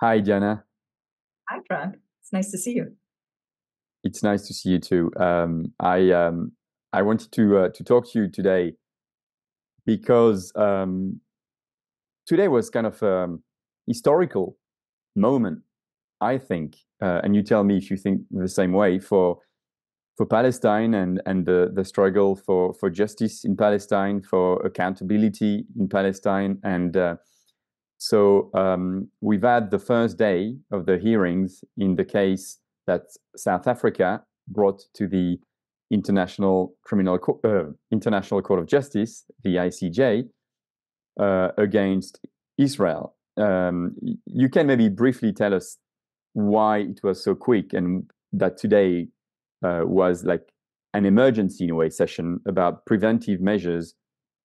Hi, Diana. Hi, Frank. It's nice to see you. It's nice to see you too. Um, I um, I wanted to uh, to talk to you today because um, today was kind of a historical moment, I think, uh, and you tell me if you think the same way for for Palestine and and the the struggle for for justice in Palestine, for accountability in Palestine, and uh, so um, we've had the first day of the hearings in the case that South Africa brought to the International Criminal Co- uh, International Court of Justice, the ICJ, uh, against Israel. Um, you can maybe briefly tell us why it was so quick and that today uh, was like an emergency in a way session about preventive measures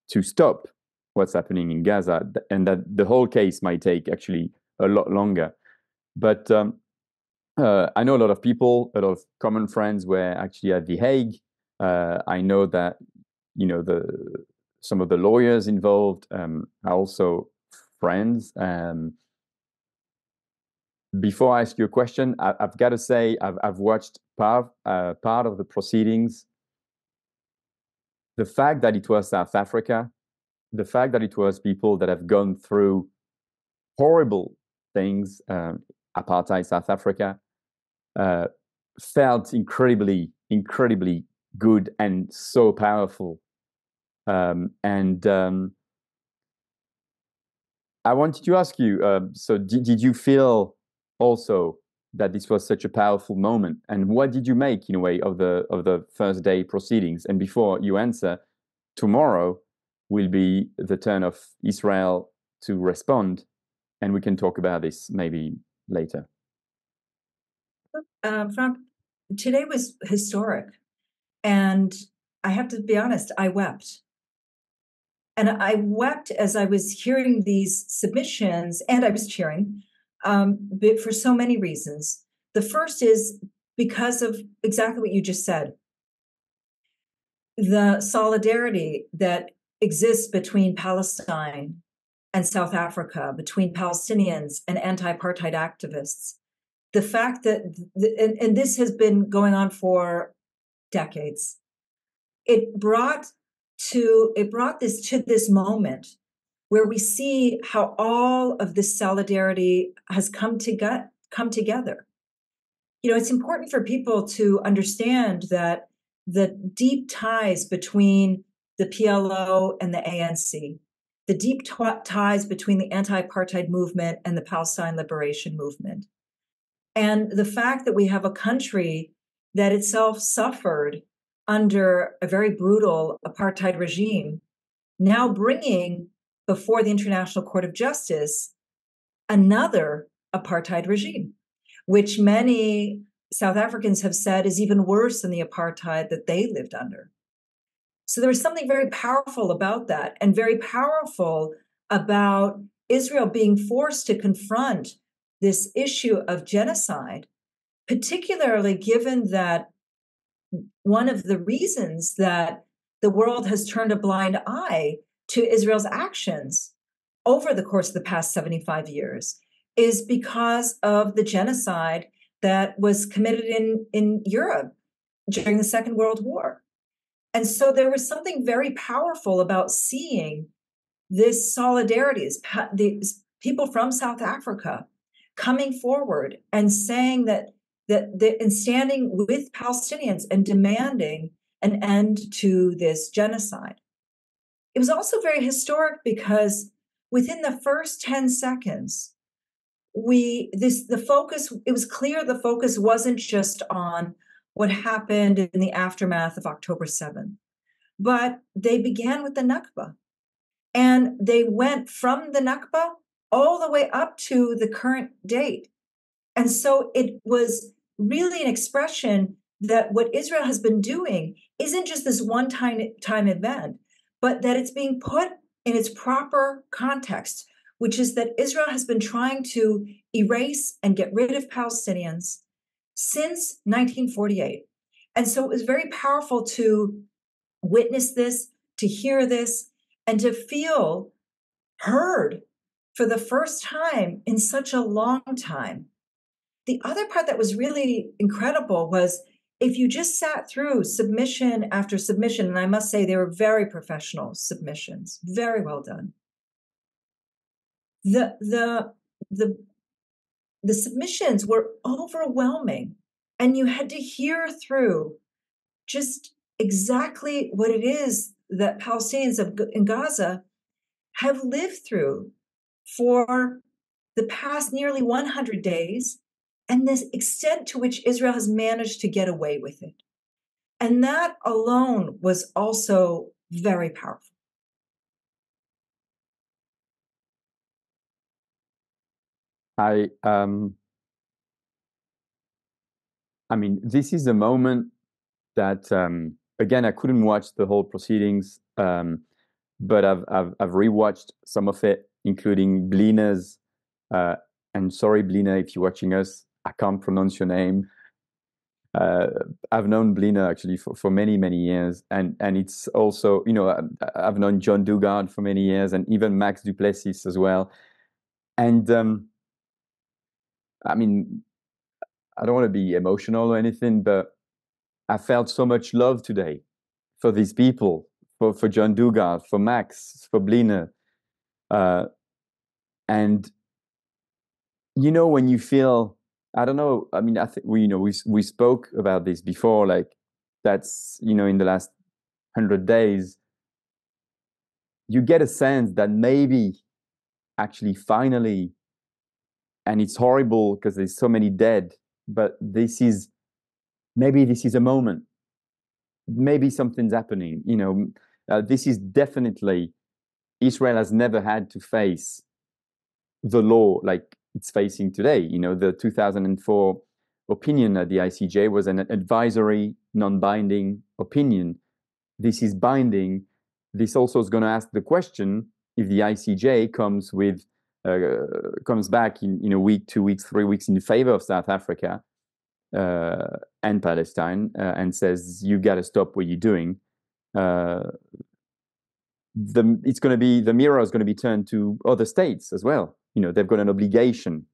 to stop what's happening in Gaza, and that the whole case might take actually a lot longer. But um, uh, I know a lot of people, a lot of common friends were actually at The Hague. Uh, I know that you know the some of the lawyers involved um, are also friends. Um, before I ask you a question, I, have got to say I've, I've watched part uh, part of the proceedings. The fact that it was South Africa the fact that it was people that have gone through horrible things, um, apartheid South Africa, uh, felt incredibly, incredibly good and so powerful. Um, and um, I wanted to ask you uh, so, did, did you feel also that this was such a powerful moment? And what did you make, in a way, of the of the first day proceedings? And before you answer, tomorrow will be the turn of Israel to respond. And we can talk about this maybe later. Um, Frank, today was historic. And I have to be honest, I wept. And I wept as I was hearing these submissions, and I was cheering um, but for so many reasons. The first is because of exactly what you just said the solidarity that exists between Palestine and South Africa, between Palestinians and anti apartheid activists. The fact that, and, and this has been going on for decades, it brought to it brought this to this moment where we see how all of this solidarity has come to get, come together. You know, it's important for people to understand that the deep ties between the PLO and the ANC, the deep t- ties between the anti apartheid movement and the Palestine liberation movement, and the fact that we have a country that itself suffered under a very brutal apartheid regime, now bringing before the International Court of Justice another apartheid regime, which many South Africans have said is even worse than the apartheid that they lived under. So there was something very powerful about that, and very powerful about Israel being forced to confront this issue of genocide, particularly given that one of the reasons that the world has turned a blind eye to Israel's actions over the course of the past 75 years is because of the genocide that was committed in, in Europe during the Second World War. And so there was something very powerful about seeing this solidarity, these people from South Africa coming forward and saying that that, that and standing with Palestinians and demanding an end to this genocide. It was also very historic because within the first 10 seconds, we this the focus, it was clear the focus wasn't just on what happened in the aftermath of October 7th. But they began with the Nakba. And they went from the Nakba all the way up to the current date. And so it was really an expression that what Israel has been doing isn't just this one time, time event, but that it's being put in its proper context, which is that Israel has been trying to erase and get rid of Palestinians since 1948. And so it was very powerful to witness this, to hear this, and to feel heard for the first time in such a long time. The other part that was really incredible was if you just sat through submission after submission, and I must say they were very professional submissions, very well done. The the the the submissions were overwhelming, and you had to hear through just exactly what it is that Palestinians of, in Gaza have lived through for the past nearly 100 days and the extent to which Israel has managed to get away with it. And that alone was also very powerful. I um I mean this is a moment that um again I couldn't watch the whole proceedings um but I've I've I've rewatched some of it including Blinne's uh and sorry Blinne if you're watching us I can't pronounce your name. Uh, I've known Blinne actually for, for many many years, and and it's also you know I've known John Dugard for many years, and even Max du Plessis as well. And um, I mean, I don't want to be emotional or anything, but I felt so much love today for these people, for for John Dugard, for Max, for Blinne, uh, and you know when you feel I don't know. I mean, I think we, you know, we we spoke about this before. Like, that's you know, in the last hundred days, you get a sense that maybe, actually, finally, and it's horrible because there's so many dead. But this is maybe this is a moment. Maybe something's happening. You know, uh, this is definitely Israel has never had to face the law like it's facing today. You know, the 2004 opinion at the ICJ was an advisory, non-binding opinion. This is binding. This also is going to ask the question if the ICJ comes with comes back in, in a week, two weeks, three weeks in favor of South Africa uh, and Palestine uh, and says you got to stop what you're doing. Uh, the it's going to be the mirror is going to be turned to other states as well you know they've got an obligation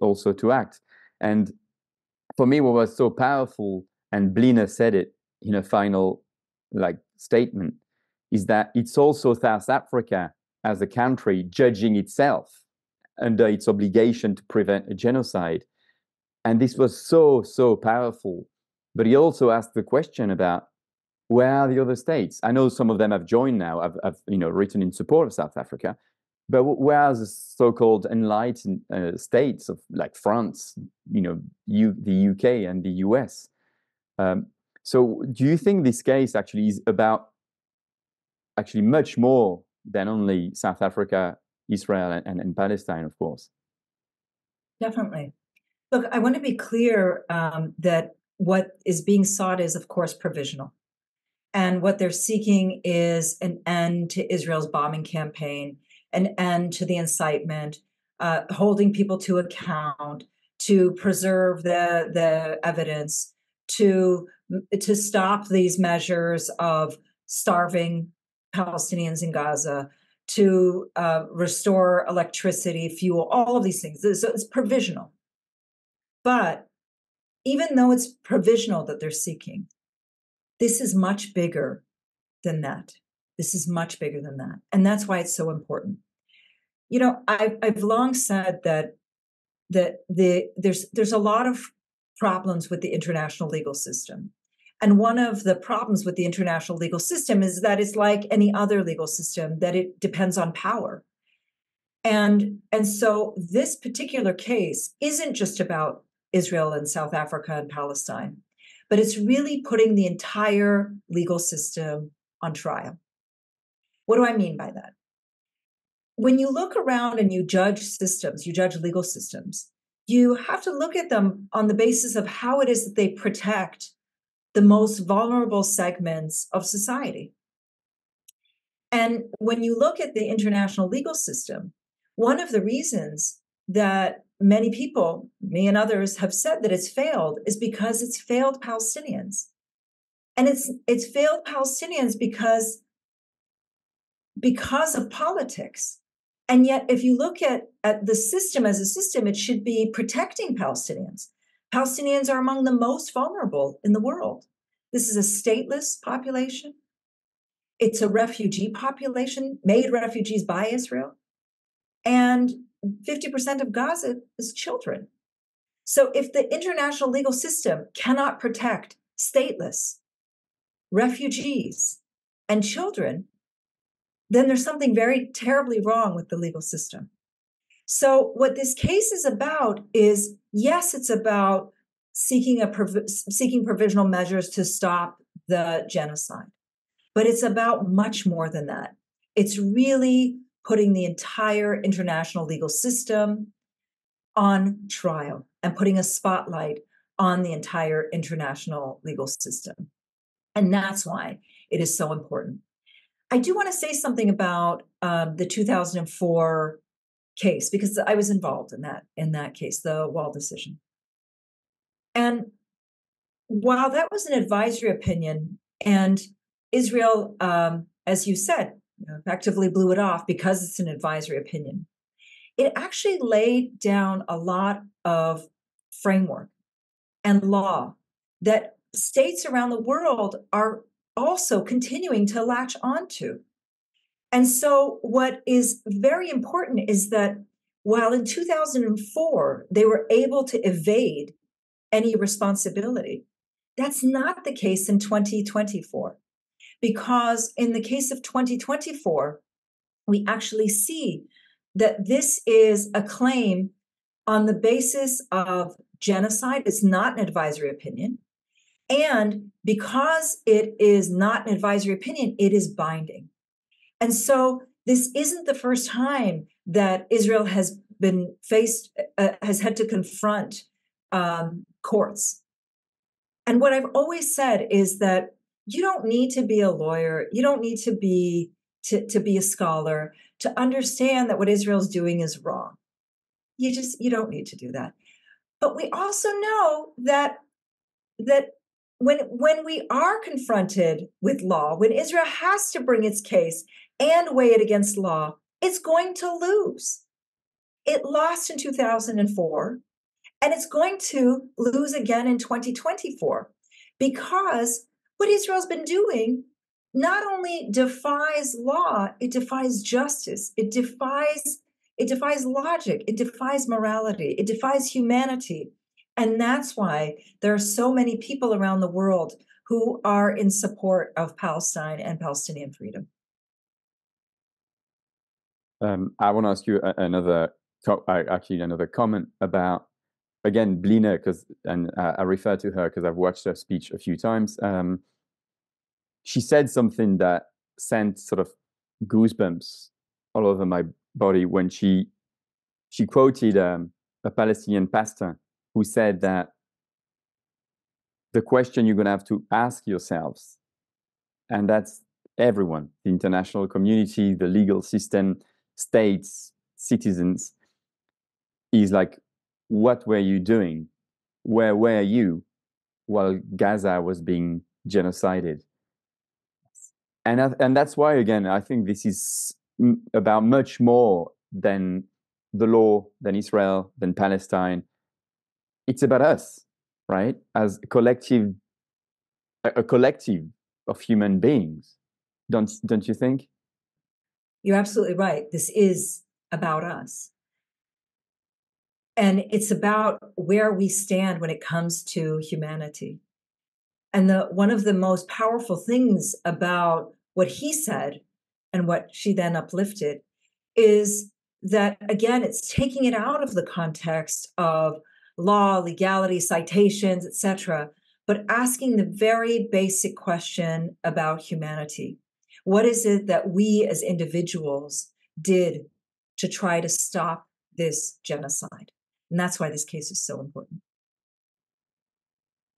also to act and for me what was so powerful and Blinne said it in a final like statement is that it's also south africa as a country judging itself under its obligation to prevent a genocide. And this was so so powerful. But he also asked the question about where are the other states? I know some of them have joined now i've, I've you know written in support of south africa but where are the so-called enlightened uh, states of like France, you know, U- the UK and the US. Um, so, do you think this case actually is about actually much more than only South Africa, Israel, and, and Palestine, of course? Definitely. Look, I want to be clear um, that what is being sought is, of course, provisional. And what they're seeking is an end to Israel's bombing campaign an end to the incitement, uh, holding people to account, to preserve the the evidence, to to stop these measures of starving Palestinians in Gaza, to uh, restore electricity, fuel, all of these things. So it's provisional. But even though it's provisional that they're seeking, this is much bigger than that. This is much bigger than that. And that's why it's so important. You know, I've, I've long said that that the there's there's a lot of problems with the international legal system. And one of the problems with the international legal system is that it's like any other legal system, that it depends on power. And, and so this particular case isn't just about Israel and South Africa and Palestine, but it's really putting the entire legal system on trial. What do I mean by that? When you look around and you judge systems, you judge legal systems, you have to look at them on the basis of how it is that they protect the most vulnerable segments of society. And when you look at the international legal system, one of the reasons that many people, me and others, have said that it's failed is because it's failed Palestinians. And it's it's failed Palestinians because because of politics. And yet, if you look at, at the system as a system, it should be protecting Palestinians. Palestinians are among the most vulnerable in the world. This is a stateless population. It's a refugee population made refugees by Israel. And 50% of Gaza is children. So if the international legal system cannot protect stateless, refugees, and children, then there's something very terribly wrong with the legal system. So, what this case is about is yes, it's about seeking a prov- seeking provisional measures to stop the genocide, but it's about much more than that. It's really putting the entire international legal system on trial and putting a spotlight on the entire international legal system. And that's why it is so important. I do want to say something about um, the 2004 case because I was involved in that in that case, the Wall decision. And while that was an advisory opinion, and Israel, um, as you said, effectively blew it off because it's an advisory opinion, it actually laid down a lot of framework and law that states around the world are also continuing to latch onto. And so, what is very important is that while in 2004 they were able to evade any responsibility, that's not the case in 2024. Because in the case of 2024, we actually see that this is a claim on the basis of genocide. It's not an advisory opinion. And because it is not an advisory opinion, it is binding. And so this isn't the first time that Israel has been faced, uh, has had to confront um, courts. And what I've always said is that you don't need to be a lawyer, you don't need to be to, to be a scholar to understand that what Israel's doing is wrong. You just you don't need to do that. But we also know that that when when we are confronted with law, when Israel has to bring its case and weigh it against law, it's going to lose. It lost in 2004 and it's going to lose again in 2024 because what Israel's been doing not only defies law, it defies justice, it defies it defies logic, it defies morality, it defies humanity. And that's why there are so many people around the world who are in support of Palestine and Palestinian freedom. Um, I want to ask you another, actually another comment about again Blinne, because and I refer to her because I've watched her speech a few times. Um, she said something that sent sort of goosebumps all over my body when she she quoted um, a Palestinian pastor who said that the question you're going to have to ask yourselves, and that's everyone, the international community, the legal system, states, citizens, is like, what were you doing? Where were you while Gaza was being genocided? And, and that's why, again, I think this is about much more than the law, than Israel, than Palestine it's about us, right? As a collective, a, collective of human beings. Don't don't you think? You're absolutely right. This is about us. And it's about where we stand when it comes to humanity. And the one of the most powerful things about what he said and what she then uplifted is that again it's taking it out of the context of law, legality, citations, etc., but asking the very basic question about humanity. What is it that we as individuals did to try to stop this genocide? And that's why this case is so important.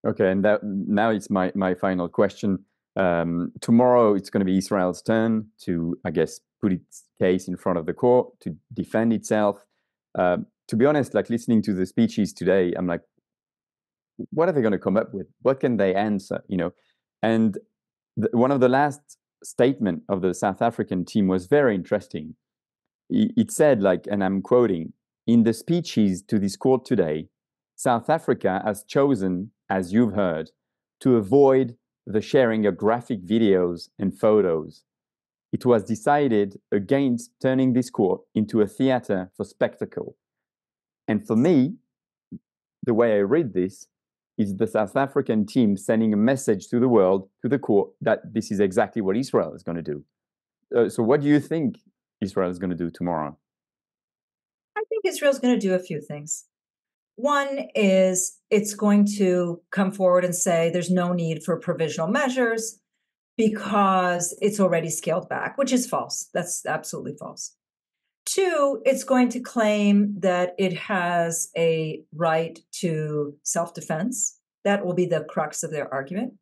Okay, and that now it's my my final question. Um, tomorrow it's going to be Israel's turn to, I guess, put its case in front of the court to defend itself. Um, to be honest, like listening to the speeches today, I'm like, what are they going to come up with? What can they answer? You know, and one of the last statement of the South African team was very interesting. it said, like, and I'm quoting, in the speeches to this court today, South Africa has chosen, as you've heard, to avoid the sharing of graphic videos and photos. It was decided against turning this court into a theater for spectacle. And for me, the way I read this is the South African team sending a message to the world, to the court, that this is exactly what Israel is going to do. Uh, so, what do you think Israel is going to do tomorrow? I think Israel's going to do a few things. One is it's going to come forward and say there's no need for provisional measures because it's already scaled back, which is false. That's absolutely false. Two, it's going to claim that it has a right to self defense. That will be the crux of their argument.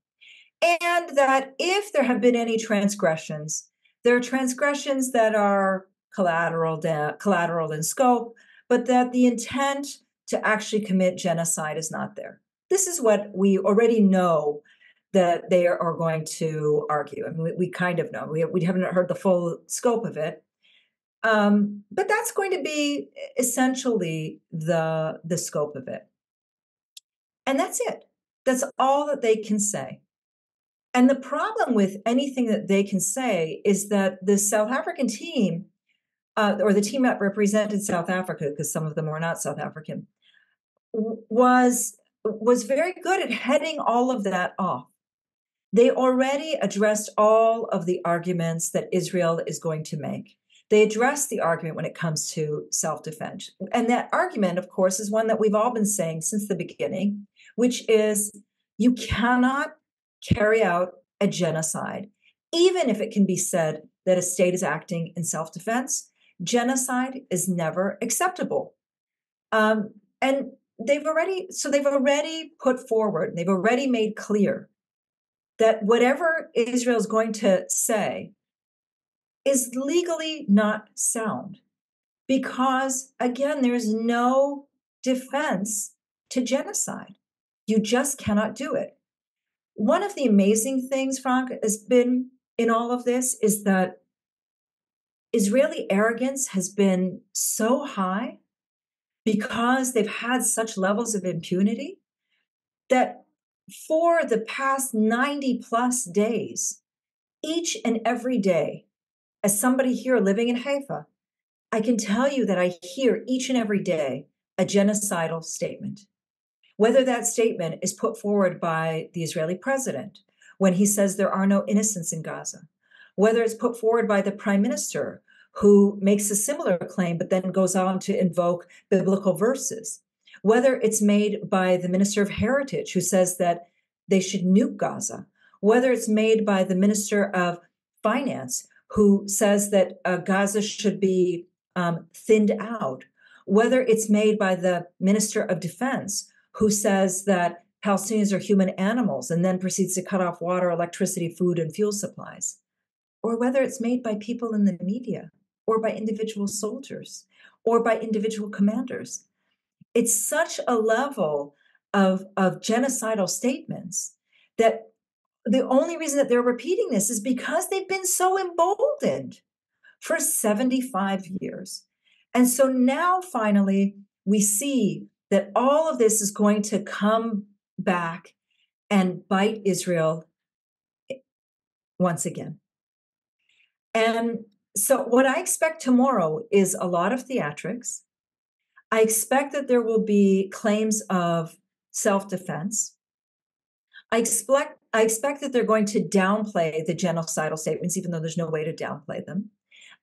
And that if there have been any transgressions, there are transgressions that are collateral, de- collateral in scope, but that the intent to actually commit genocide is not there. This is what we already know that they are going to argue. I mean, we, we kind of know. We, we haven't heard the full scope of it. Um, but that's going to be essentially the, the scope of it. And that's it. That's all that they can say. And the problem with anything that they can say is that the South African team, uh, or the team that represented South Africa, because some of them were not South African, was was very good at heading all of that off. They already addressed all of the arguments that Israel is going to make. They address the argument when it comes to self defense. And that argument, of course, is one that we've all been saying since the beginning, which is you cannot carry out a genocide, even if it can be said that a state is acting in self defense. Genocide is never acceptable. Um, and they've already so they've already put forward they've already made clear that whatever israel is going to say is legally not sound because again there's no defense to genocide. You just cannot do it. One of the amazing things frank has been in all of this is that israeli arrogance has been so high because they've had such levels of impunity that for the past 90 plus days, each and every day, as somebody here living in Haifa, I can tell you that I hear each and every day a genocidal statement. Whether that statement is put forward by the Israeli president when he says there are no innocents in Gaza, whether it's put forward by the prime minister who makes a similar claim, but then goes on to invoke biblical verses. Whether it's made by the Minister of Heritage, who says that they should nuke Gaza, whether it's made by the Minister of Finance, who says that uh, Gaza should be um, thinned out, whether it's made by the Minister of Defense, who says that Palestinians are human animals and then proceeds to cut off water, electricity, food, and fuel supplies, or whether it's made by people in the media or by individual soldiers or by individual commanders. It's such a level of, of genocidal statements that the only reason that they're repeating this is because they've been so emboldened for 75 years. And so now finally we see that all of this is going to come back and bite Israel eh, once again. And so, what I expect tomorrow is a lot of theatrics. I expect that there will be claims of self defense. I expect, I expect that they're going to downplay the genocidal statements, even though there's no way to downplay them.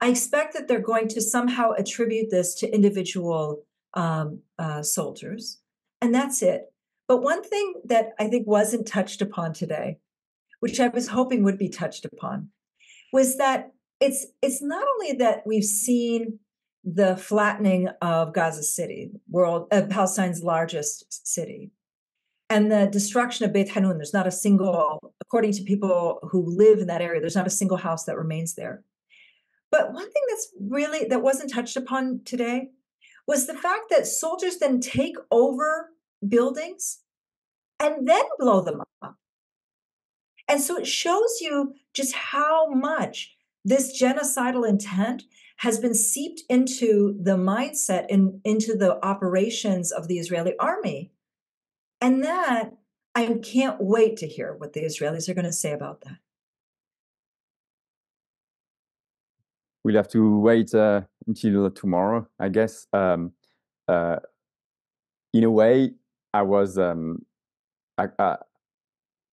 I expect that they're going to somehow attribute this to individual um, uh, soldiers, and that's it. But one thing that I think wasn't touched upon today, which I was hoping would be touched upon, was that it's it's not only that we've seen the flattening of Gaza City, world uh, Palestine's largest city, and the destruction of Beit Hanun. There's not a single, according to people who live in that area, there's not a single house that remains there. But one thing that's really that wasn't touched upon today was the fact that soldiers then take over buildings and then blow them up. And so it shows you just how much this genocidal intent has been seeped into the mindset and into the operations of the Israeli army. And that I can't wait to hear what the Israelis are going to say about that. We'll have to wait uh, until tomorrow, I guess. Um, uh, in a way, I was um, I, uh,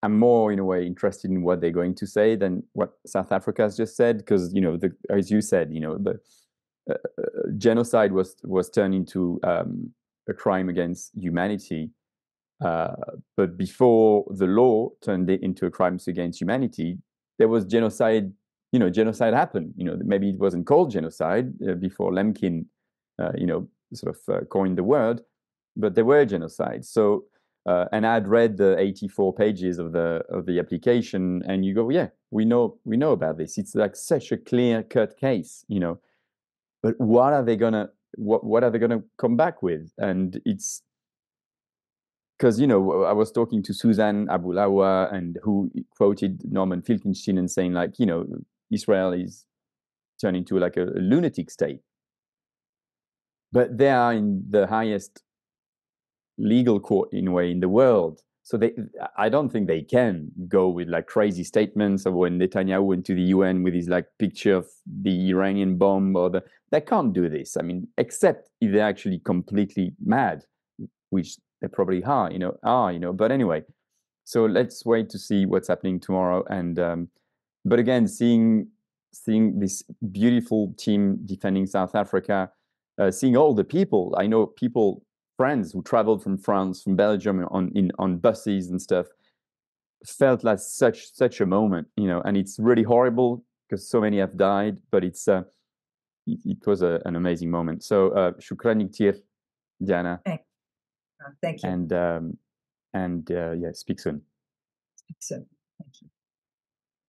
I'm more in a way interested in what they're going to say than what South Africa has just said, because you know, the, as you said, you know, the uh, uh, genocide was was turned into um, a crime against humanity. Uh, but before the law turned it into a crime against humanity, there was genocide. You know, genocide happened. You know, maybe it wasn't called genocide uh, before Lemkin, uh, you know, sort of uh, coined the word, but there were genocides. So uh, and I'd read the 84 pages of the of the application, and you go, yeah, we know we know about this. It's like such a clear cut case, you know. But what are they gonna what what are they gonna come back with? And it's because you know I was talking to Suzanne Abulhawa, and who quoted Norman Finkelstein and saying like, you know, Israel is turning into like a, a lunatic state. But they are in the highest legal court in a way in the world. So they, I don't think they can go with like crazy statements of when Netanyahu went to the UN with his like picture of the Iranian bomb or the. They can't do this. I mean, except if they're actually completely mad, which they probably are. You know, are you know. But anyway, so let's wait to see what's happening tomorrow. And um, but again, seeing seeing this beautiful team defending South Africa, uh, seeing all the people. I know people friends who traveled from France, from Belgium on in on buses and stuff felt like such such a moment, you know, and it's really horrible because so many have died, but it's uh, it, was a, an amazing moment. So uh, shukran Diana. Thank, Thank you. And um, and uh, yeah, speak soon. Speak soon. Thank you.